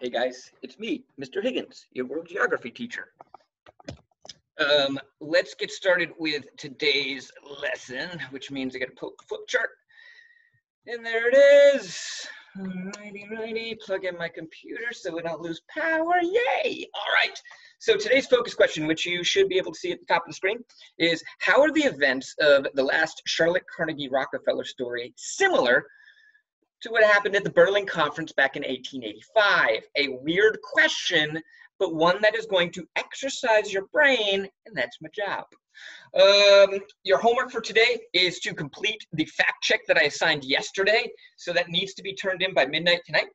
Hey guys, it's me, Mr. Higgins, your world geography teacher. Um, let's get started with today's lesson, which means I got to poke flip chart. And there it is. Righty, righty, plug in my computer so we don't lose power. Yay! All right. So today's focus question, which you should be able to see at the top of the screen, is how are the events of the last Charlotte Carnegie Rockefeller story similar to what happened at the Berlin Conference back in 1885? A weird question, but one that is going to exercise your brain, and that's my job. Um, your homework for today is to complete the fact check that I assigned yesterday. So that needs to be turned in by midnight tonight.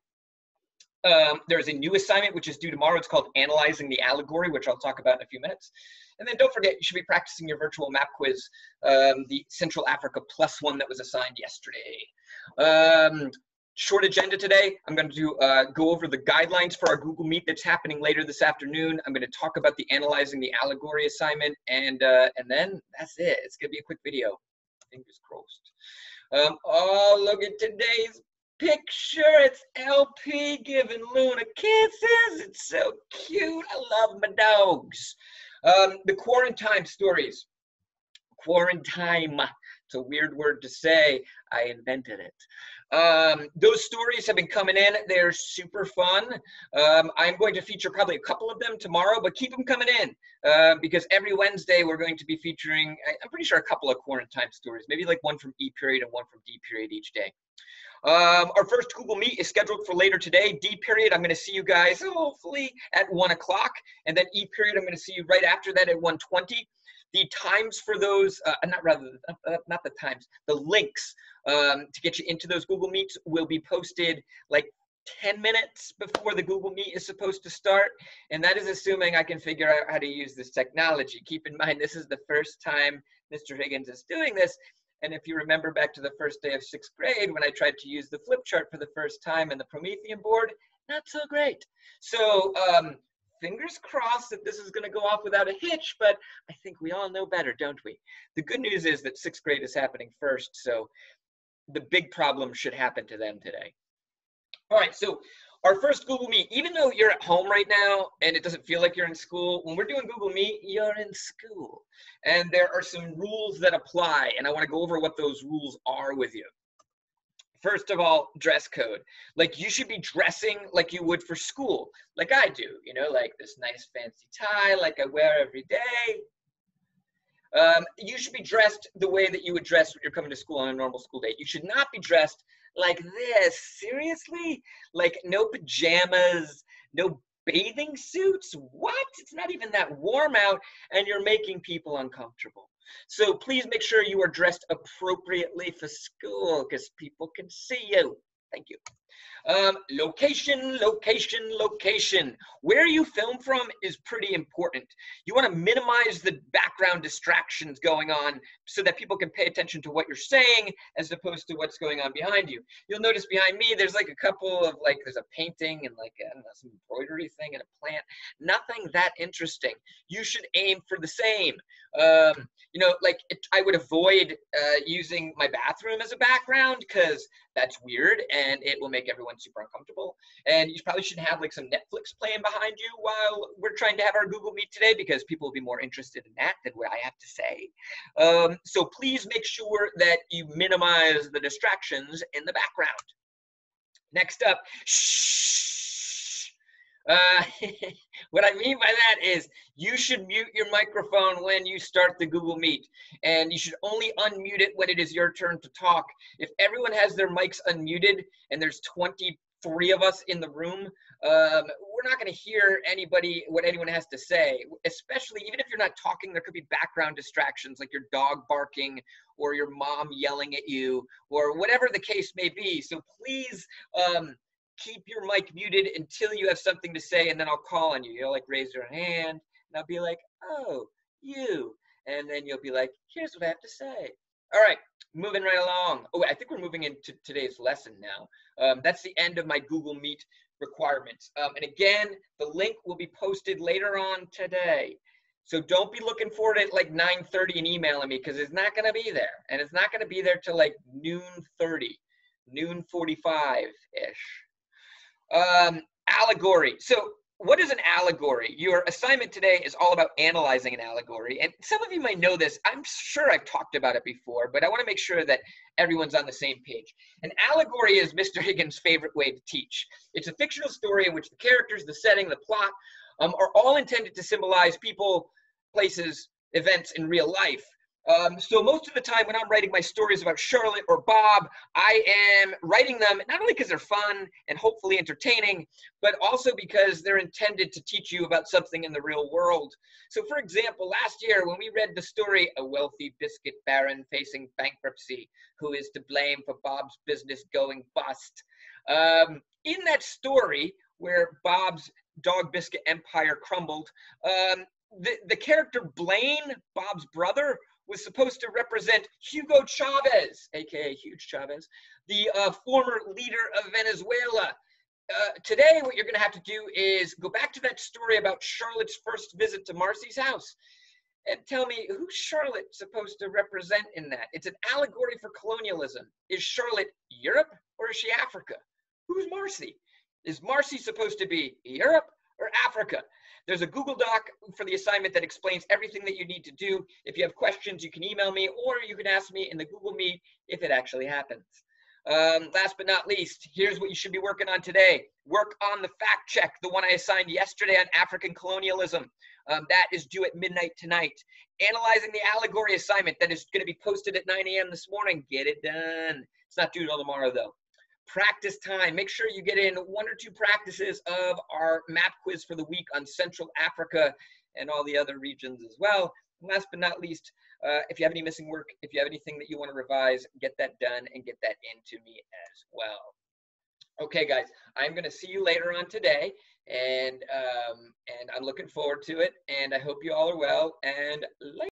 Um, there's a new assignment which is due tomorrow. It's called Analyzing the Allegory, which I'll talk about in a few minutes. And then don't forget, you should be practicing your virtual map quiz, um, the Central Africa plus one that was assigned yesterday. Um, short agenda today. I'm going to uh, go over the guidelines for our Google Meet that's happening later this afternoon. I'm going to talk about the Analyzing the Allegory assignment, and, uh, and then that's it. It's going to be a quick video. Fingers crossed. Um, oh, look at today's picture. It's LP giving Luna kisses. It's so cute. I love my dogs. Um, the quarantine stories. Quarantine. It's a weird word to say. I invented it. Um, those stories have been coming in. They're super fun. Um, I'm going to feature probably a couple of them tomorrow, but keep them coming in uh, because every Wednesday we're going to be featuring, I'm pretty sure, a couple of quarantine stories, maybe like one from E period and one from D period each day. Um, our first Google Meet is scheduled for later today. D period, I'm going to see you guys hopefully at 1 o'clock. And then E period, I'm going to see you right after that at 1.20. The times for those, uh, not rather, uh, not the times, the links um, to get you into those Google Meets will be posted like 10 minutes before the Google Meet is supposed to start. And that is assuming I can figure out how to use this technology. Keep in mind, this is the first time Mr. Higgins is doing this. And if you remember back to the first day of sixth grade when I tried to use the flip chart for the first time in the Promethean board, not so great. So um, fingers crossed that this is going to go off without a hitch, but I think we all know better, don't we? The good news is that sixth grade is happening first, so the big problem should happen to them today. All right, so our first Google Meet, even though you're at home right now and it doesn't feel like you're in school, when we're doing Google Meet, you're in school. And there are some rules that apply, and I want to go over what those rules are with you. First of all, dress code. Like you should be dressing like you would for school, like I do, you know, like this nice fancy tie, like I wear every day. Um, you should be dressed the way that you would dress when you're coming to school on a normal school day. You should not be dressed like this. Seriously? Like no pajamas, no bathing suits? What? It's not even that warm out, and you're making people uncomfortable. So please make sure you are dressed appropriately for school because people can see you. Thank you. Um, location, location, location. Where you film from is pretty important. You want to minimize the background distractions going on so that people can pay attention to what you're saying as opposed to what's going on behind you. You'll notice behind me, there's like a couple of like, there's a painting and like, don't know, some embroidery thing and a plant. Nothing that interesting. You should aim for the same. Um, you know, like it, I would avoid uh, using my bathroom as a background because that's weird and it will make everyone super uncomfortable. And you probably shouldn't have like some Netflix playing behind you while we're trying to have our Google Meet today because people will be more interested in that than what I have to say. Um, so please make sure that you minimize the distractions in the background. Next up, shh uh, what I mean by that is you should mute your microphone when you start the Google Meet, and you should only unmute it when it is your turn to talk. If everyone has their mics unmuted and there's 23 of us in the room, um, we're not going to hear anybody what anyone has to say. Especially even if you're not talking, there could be background distractions like your dog barking or your mom yelling at you or whatever the case may be. So please. Um, keep your mic muted until you have something to say, and then I'll call on you. You'll like raise your hand, and I'll be like, oh, you. And then you'll be like, here's what I have to say. All right, moving right along. Oh, I think we're moving into today's lesson now. Um, that's the end of my Google Meet requirements. Um, and again, the link will be posted later on today. So don't be looking for it at like 9.30 and emailing me because it's not going to be there. And it's not going to be there till like noon 30, noon 45-ish. Um, allegory. So what is an allegory? Your assignment today is all about analyzing an allegory. And some of you might know this. I'm sure I've talked about it before, but I want to make sure that everyone's on the same page. An allegory is Mr. Higgins' favorite way to teach. It's a fictional story in which the characters, the setting, the plot um, are all intended to symbolize people, places, events in real life. Um, so most of the time when I'm writing my stories about Charlotte or Bob, I am writing them not only because they're fun and hopefully entertaining, but also because they're intended to teach you about something in the real world. So for example, last year when we read the story, A Wealthy Biscuit Baron Facing Bankruptcy, Who is to Blame for Bob's Business Going Bust? Um, in that story, where Bob's dog biscuit empire crumbled, um, the, the character Blaine, Bob's brother, was supposed to represent Hugo Chavez, aka Huge Chavez, the uh, former leader of Venezuela. Uh, today, what you're going to have to do is go back to that story about Charlotte's first visit to Marcy's house and tell me who's Charlotte supposed to represent in that? It's an allegory for colonialism. Is Charlotte Europe or is she Africa? Who's Marcy? Is Marcy supposed to be Europe or Africa? There's a Google Doc for the assignment that explains everything that you need to do. If you have questions, you can email me or you can ask me in the Google Meet if it actually happens. Um, last but not least, here's what you should be working on today. Work on the fact check, the one I assigned yesterday on African colonialism. Um, that is due at midnight tonight. Analyzing the allegory assignment that is going to be posted at 9 a.m. this morning. Get it done. It's not due till tomorrow, though practice time. Make sure you get in one or two practices of our map quiz for the week on Central Africa and all the other regions as well. And last but not least, uh, if you have any missing work, if you have anything that you want to revise, get that done and get that into me as well. Okay, guys, I'm going to see you later on today, and um, and I'm looking forward to it. And I hope you all are well. And later.